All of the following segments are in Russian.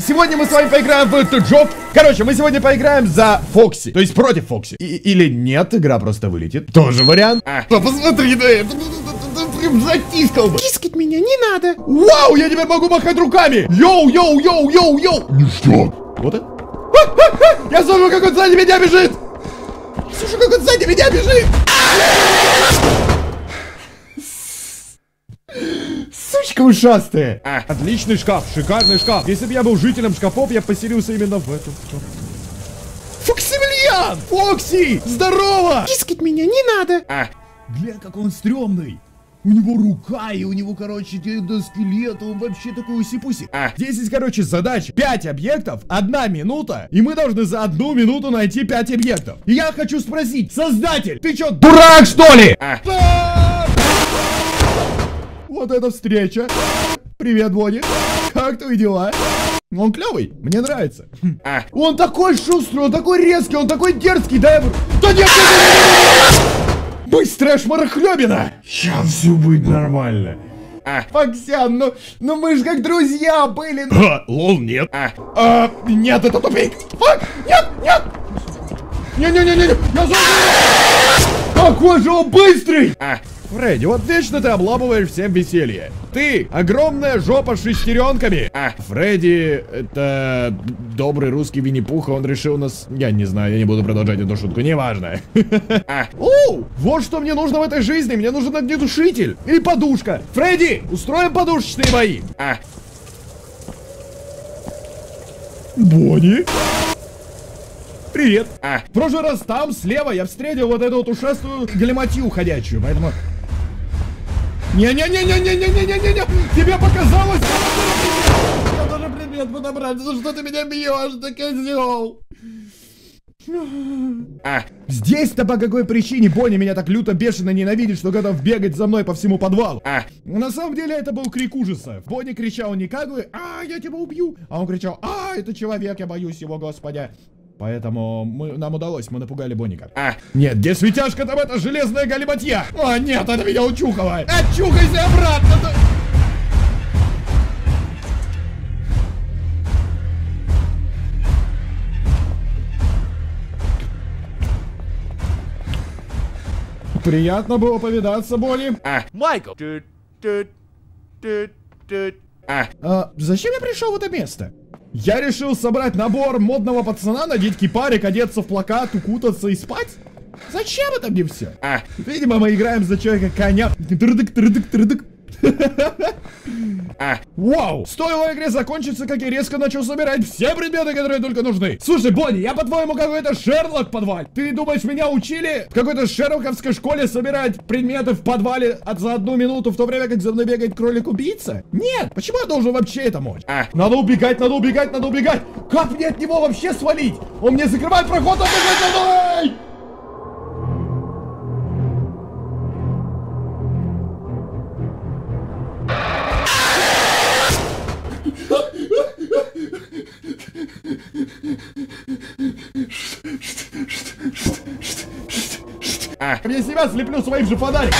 Сегодня мы с вами поиграем в Джок. Короче, мы сегодня поиграем за Фокси. То есть против Фокси. И- или нет, игра просто вылетит. Тоже вариант. А, посмотри на это. Прям затискал бы. Тискать меня не надо. Вау, я теперь могу махать руками. Йоу, йоу, йоу, йоу, йоу. Ништяк. Вот это. А, а, а! Я слышу, как он сзади меня бежит. Слышу, как он сзади меня бежит. Сучка ушастая. Отличный шкаф, шикарный шкаф. Если бы я был жителем шкафов, я поселился именно в этом. Фоксимильян! Фокси! Здорово! Тискать меня не надо. Глянь, как он стрёмный. У него рука, и у него, короче, до скелета, он вообще такой уси-пуси. Здесь есть, короче, задача. 5 объектов, одна минута, и мы должны за одну минуту найти 5 объектов. И я хочу спросить, создатель, ты чё, дурак, что ли? Да! Вот эта встреча. Привет, Бони. Как твои дела? Он клевый, мне нравится. Хм. Он такой шустрый, он такой резкий, он такой дерзкий, да я... Да нет, нет, нет, нет! Быстрая шмарахлебина! Сейчас все будет нормально. Фоксян, ну, ну мы же как друзья были. А, лол, нет. А, нет, это тупик. Фак, нет, нет. Не-не-не-не, я забыл. Какой же он быстрый! Фредди, вот вечно ты обламываешь всем веселье. Ты огромная жопа с шестеренками. А, Фредди, это добрый русский Винни-Пух, он решил нас... Я не знаю, я не буду продолжать эту шутку, неважно. О, вот что мне нужно в этой жизни, мне нужен огнетушитель. Или подушка. Фредди, устроим подушечные бои. Бонни? Привет. А. В прошлый раз там, слева, я встретил вот эту вот ушастую галиматью ходячую, поэтому... Не-не-не-не-не-не-не-не-не! Тебе показалось... Я даже предмет подобрать, за что ты меня бьешь, ты козел? А. Здесь-то по какой причине Бонни меня так люто бешено ненавидит, что готов бегать за мной по всему подвалу? А. На самом деле это был крик ужаса. Бонни кричал не как бы «А, я тебя убью!» А он кричал «А, это человек, я боюсь его, господи!» Поэтому мы, нам удалось, мы напугали Боника. А. Нет, где светяшка там это железная галиматья? А, нет, это меня учухало. Очухайся обратно! Да... Приятно было повидаться, Бонни. А. Майкл. А. а, зачем я пришел в это место? Я решил собрать набор модного пацана, надеть кипарик, одеться в плакат, укутаться и спать? Зачем это мне все? А. Видимо, мы играем за человека коня. А. Вау! Стоило игре закончиться, как я резко начал собирать все предметы, которые только нужны. Слушай, Бонни, я по-твоему какой-то Шерлок в подвале. Ты думаешь, меня учили в какой-то шерлоковской школе собирать предметы в подвале от за одну минуту, в то время как за мной бегает кролик-убийца? Нет! Почему я должен вообще это мочь? А. Надо убегать, надо убегать, надо убегать! Как мне от него вообще свалить? Он мне закрывает проход, он бежит за мной! Я себя слеплю своим же фонариком.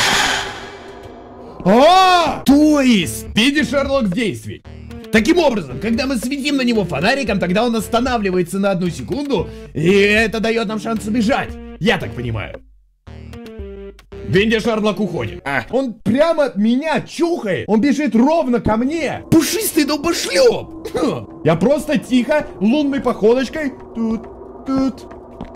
А, то есть, видишь, Шерлок в действии. Таким образом, когда мы светим на него фонариком, тогда он останавливается на одну секунду, и это дает нам шанс убежать. Я так понимаю. Винди Шарлок уходит. А. Он прямо меня чухает. Он бежит ровно ко мне. Пушистый долбошлеп. Я просто тихо, лунной походочкой. Тут, тут,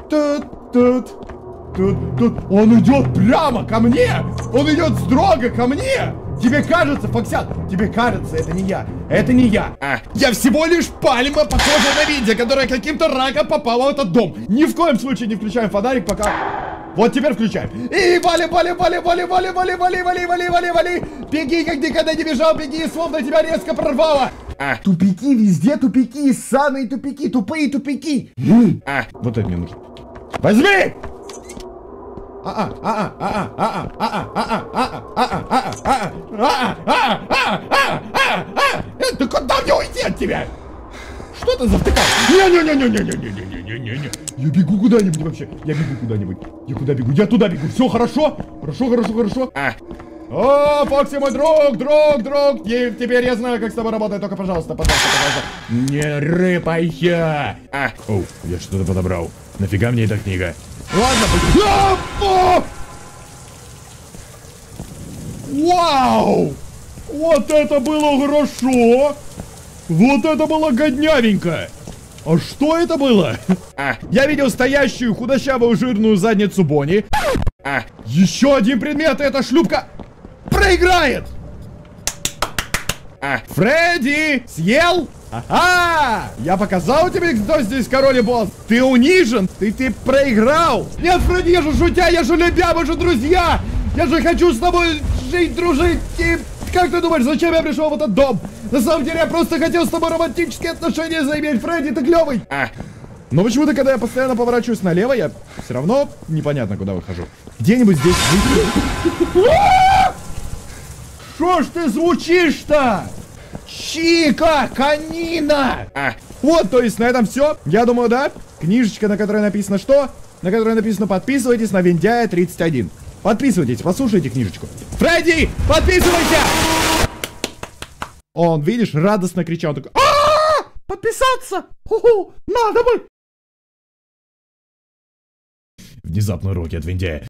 тут, тут. Тут, тут, он идет прямо ко мне! Он идет строго ко мне! Тебе кажется, Фоксят, тебе кажется, это не я. Это не я. А. Я всего лишь пальма, похожая на Винди, которая каким-то раком попала в этот дом. Ни в коем случае не включаем фонарик, пока... Вот теперь включаем. И вали, вали, вали, вали, вали, вали, вали, вали, вали, вали, вали. Беги, как никогда не бежал, беги, словно тебя резко прорвало. А. Тупики везде, тупики, ссаные тупики, тупые тупики. А. Вот это мне нужно. Возьми! Ты куда мне уйти от тебя? Что ты завтыкал? Не-не-не-не-не-не-не-не-не-не-не. Я бегу куда-нибудь вообще. Я бегу куда-нибудь. Я куда бегу? Я туда бегу. Все хорошо? Хорошо, хорошо, хорошо. О, Фокси, мой друг, друг, друг. И теперь я знаю, как с тобой работать. Только, пожалуйста, пожалуйста, пожалуйста. Не рыпайся. А, о, я что-то подобрал. Нафига мне эта книга? Ладно, о! Вау! Вот это было хорошо! Вот это было годнявенько! А что это было? А, я видел стоящую худощавую жирную задницу Бонни. А, еще один предмет, и эта шлюпка проиграет! А, Фредди, съел? Ага! Я показал тебе, кто здесь король и босс. Ты унижен, ты, ты проиграл. Нет, Фредди, я же шутя, я же любя, мы же друзья. Я же хочу с тобой жить, дружить и... Как ты думаешь, зачем я пришел в этот дом? На самом деле, я просто хотел с тобой романтические отношения заиметь. Фредди, ты клевый. А. Но почему-то, когда я постоянно поворачиваюсь налево, я все равно непонятно, куда выхожу. Где-нибудь здесь... Что ж ты звучишь-то? Чика, канина! А. Вот, то есть на этом все. Я думаю, да? Книжечка, на которой написано что? На которой написано подписывайтесь на Виндяя 31. Подписывайтесь, послушайте книжечку. Фредди, подписывайся! Он, видишь, радостно кричал такой. «А, Подписаться! Ху-ху! Надо бы! Внезапно руки от Виндяя.